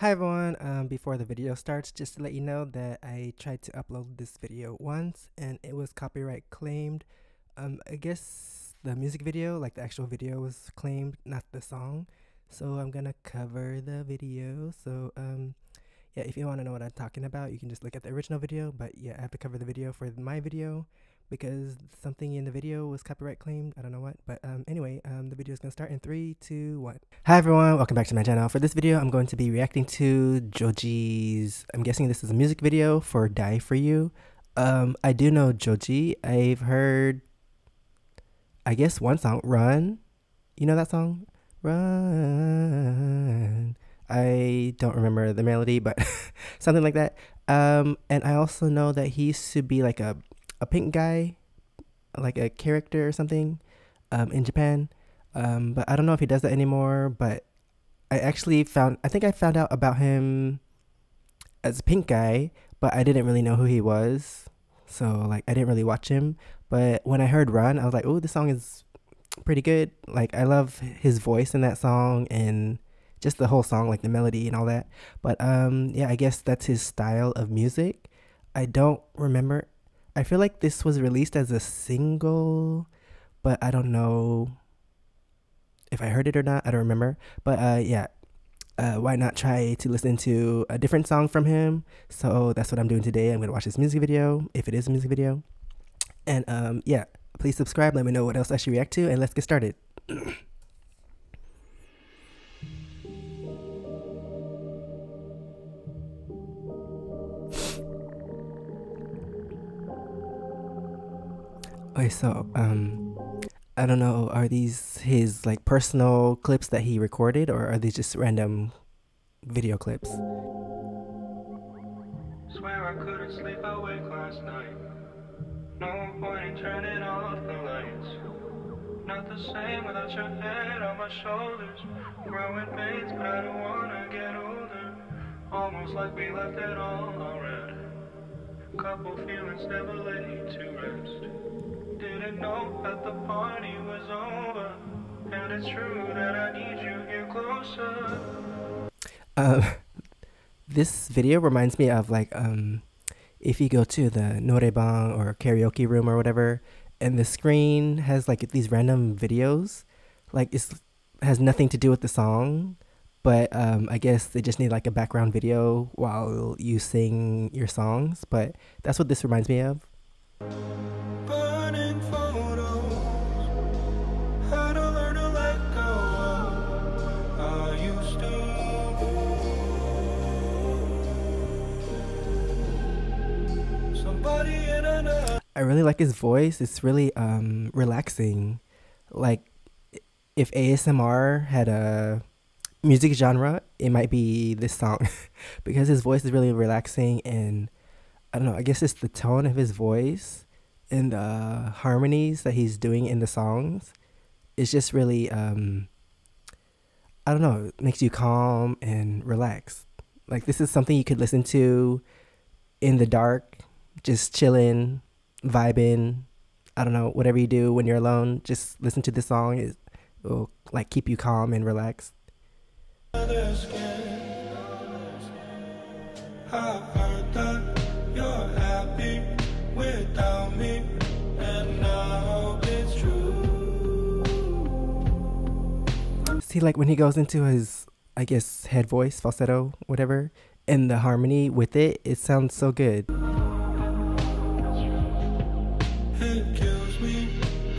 Hi everyone, um, before the video starts, just to let you know that I tried to upload this video once and it was copyright claimed. Um, I guess the music video, like the actual video was claimed, not the song. So I'm gonna cover the video. So um, yeah, if you want to know what I'm talking about, you can just look at the original video. But yeah, I have to cover the video for my video because something in the video was copyright claimed. I don't know what, but um, anyway, um, the video is gonna start in three, two, one. Hi everyone, welcome back to my channel. For this video, I'm going to be reacting to Joji's. I'm guessing this is a music video for "Die for You." Um, I do know Joji. I've heard, I guess, one song, "Run." You know that song, "Run." I don't remember the melody, but something like that. Um, and I also know that he used to be like a a pink guy, like a character or something, um, in Japan. Um, but I don't know if he does that anymore. But I actually found, I think I found out about him as a pink guy, but I didn't really know who he was. So like I didn't really watch him. But when I heard Run, I was like, oh, this song is pretty good. Like I love his voice in that song and just the whole song, like the melody and all that. But um, yeah, I guess that's his style of music. I don't remember I feel like this was released as a single, but I don't know if I heard it or not. I don't remember. But uh, yeah, uh, why not try to listen to a different song from him? So that's what I'm doing today. I'm gonna watch this music video, if it is a music video. And um, yeah, please subscribe. Let me know what else I should react to, and let's get started. Okay, so um, I don't know. Are these his like personal clips that he recorded, or are these just random video clips? Swear I couldn't sleep awake last night. No point in turning off the lights. Not the same without your head on my shoulders. Growing pains, but I don't wanna get older. Almost like we left it all already. Couple feelings never laid to rest. Didn't know that the party was over. And it's true that I need you closer. Uh, this video reminds me of like um, if you go to the noraebang or karaoke room or whatever, and the screen has like these random videos, like it has nothing to do with the song, but um, I guess they just need like a background video while you sing your songs. But that's what this reminds me of. I really like his voice. It's really um, relaxing. Like if ASMR had a music genre, it might be this song because his voice is really relaxing and I don't know, I guess it's the tone of his voice and the harmonies that he's doing in the songs. It's just really um I don't know, makes you calm and relaxed. Like this is something you could listen to in the dark, just chilling, vibing. I don't know, whatever you do when you're alone, just listen to this song. It will like keep you calm and relaxed. See, like when he goes into his, I guess, head voice, falsetto, whatever, and the harmony with it, it sounds so good.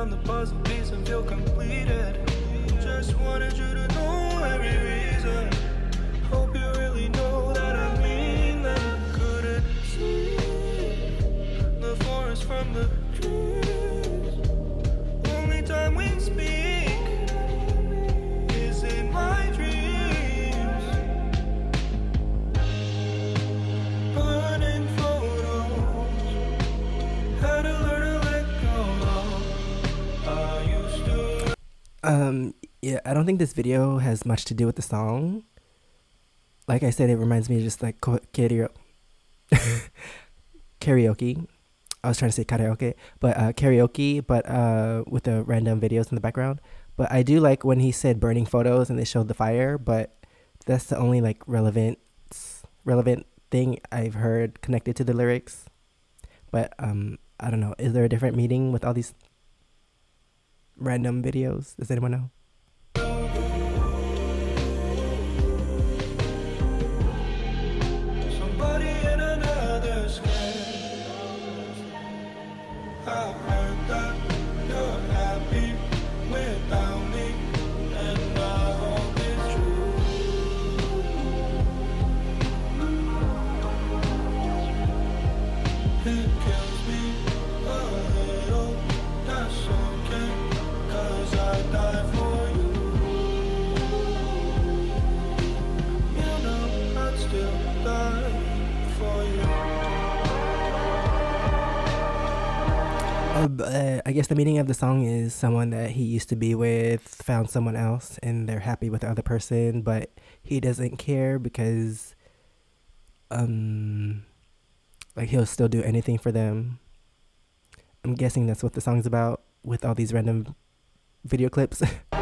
Found the puzzle piece and feel completed. Um, yeah, I don't think this video has much to do with the song. Like I said, it reminds me of just like karaoke. karaoke. I was trying to say karaoke, but uh, karaoke, but uh, with the random videos in the background. But I do like when he said burning photos and they showed the fire, but that's the only like relevant relevant thing I've heard connected to the lyrics. But um, I don't know. Is there a different meaning with all these random videos? Does anyone know? Uh, I guess the meaning of the song is someone that he used to be with found someone else and they're happy with the other person, but he doesn't care because, um, like he'll still do anything for them. I'm guessing that's what the song's about with all these random video clips.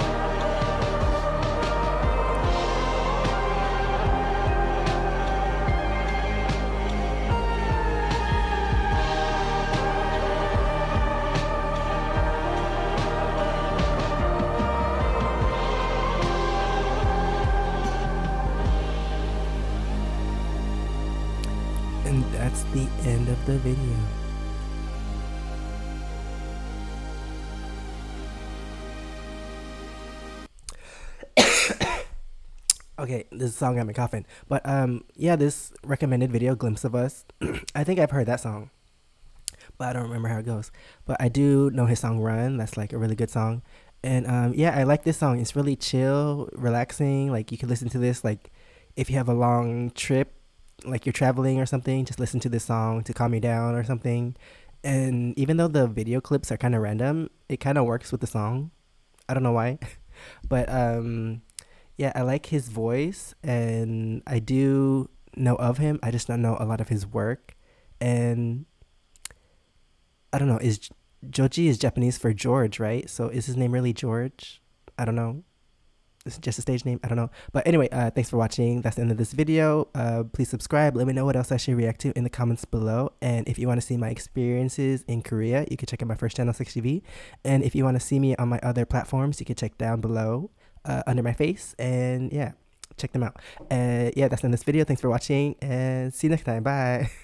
And that's the end of the video. okay, this song got me coughing. But um yeah, this recommended video, Glimpse of Us, I think I've heard that song. But I don't remember how it goes. But I do know his song Run. That's like a really good song. And um yeah, I like this song. It's really chill, relaxing. Like you can listen to this like if you have a long trip like you're traveling or something, just listen to this song to calm you down or something. And even though the video clips are kind of random, it kind of works with the song. I don't know why, but um, yeah, I like his voice, and I do know of him. I just don't know a lot of his work, and I don't know. Is Joji is Japanese for George, right? So is his name really George? I don't know it's just a stage name. I don't know. But anyway, uh, thanks for watching. That's the end of this video. Uh, please subscribe. Let me know what else I should react to in the comments below. And if you want to see my experiences in Korea, you can check out my first channel, SEKSHI V. And if you want to see me on my other platforms, you can check down below uh, under my face. And yeah, check them out. Uh, yeah, that's the end of this video. Thanks for watching and see you next time. Bye.